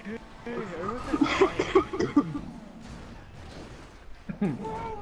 Okay,